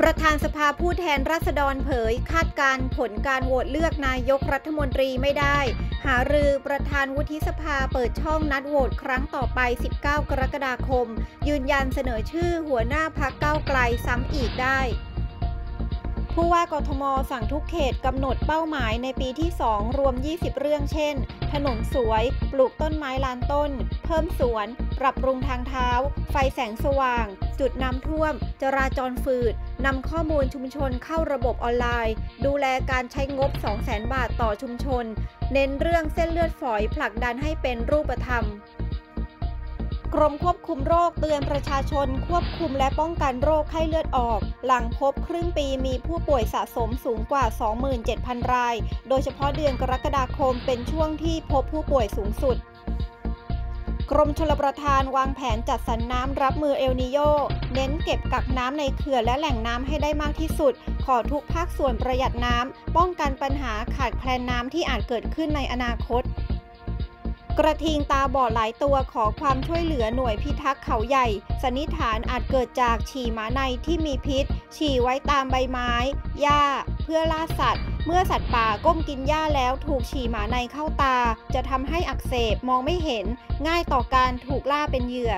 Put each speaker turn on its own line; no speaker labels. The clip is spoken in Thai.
ประธานสภาผู้แทนราษฎรเผย คาดการผลการโหวตเลือกนายกรัฐมนตรีไม่ได้ หารือประธานวุฒิสภาเปิดช่องนัดโหวตครั้งต่อไป 19 กรกฎาคม ยืนยันเสนอชื่อหัวหน้าพักเก้าไกลซ้ำอีกได้ ผู้ว่ากทมสั่งทุกเขตกำหนดเป้าหมายในปีที่ 2 รวม 20 เรื่องเช่น ถนนสวย ปลูกต้นไม้ลานต้น เพิ่มสวน ปรับปรุงทางเท้า ไฟแสงสว่าง จุดน้ำท่วม จราจรฝืดนำข้อมูลชุมชนเข้าระบบออนไลน์ ดูแลการใช้งบ 200,000 บาทต่อชุมชน เน้นเรื่องเส้นเลือดฝอยผลักดันให้เป็นรูปธรรม กรมควบคุมโรคเตือนประชาชน ควบคุมและป้องกันโรคไข้เลือดออก หลังพบครึ่งปีมีผู้ป่วยสะสมสูงกว่า 27,000 ราย โดยเฉพาะเดือนกรกฎาคมเป็นช่วงที่พบผู้ป่วยสูงสุดกรมชลประทานวางแผนจัดสรรน้ำรับมือเอลนิโย เน้นเก็บกักน้ำในเขื่อนและแหล่งน้ำให้ได้มากที่สุด ขอทุกภาคส่วนประหยัดน้ำ ป้องกันปัญหาขาดแคลนน้ำที่อาจเกิดขึ้นในอนาคต กระทิงตาบอดหลายตัวขอความช่วยเหลือหน่วยพิทักษ์เขาใหญ่ สันนิษฐานอาจเกิดจากฉี่หมาในที่มีพิษ ฉี่ไว้ตามใบไม้ หญ้า เพื่อล่าสัตว์ เมื่อสัตว์ป่าก้มกินหญ้าแล้วถูกฉี่หมาในเข้าตา จะทำให้อักเสบมองไม่เห็น ง่ายต่อการถูกล่าเป็นเหยื่อ